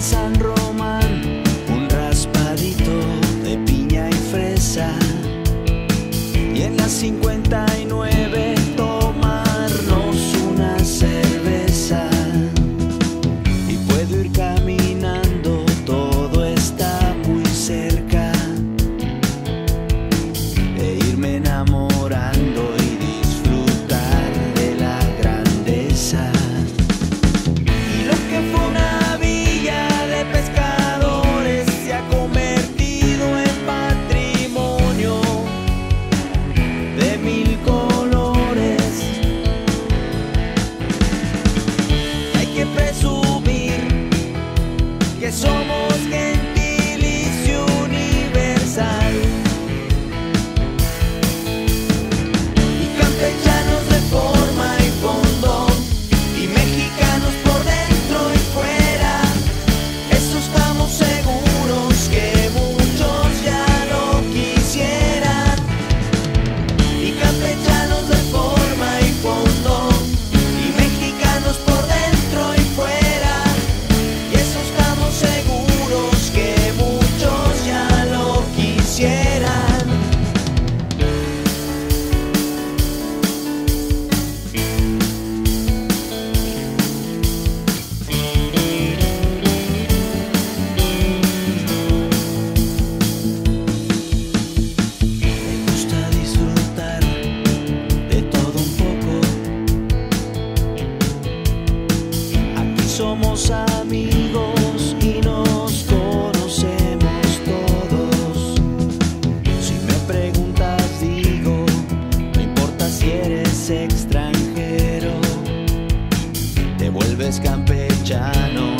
San Román, vuelves campechano,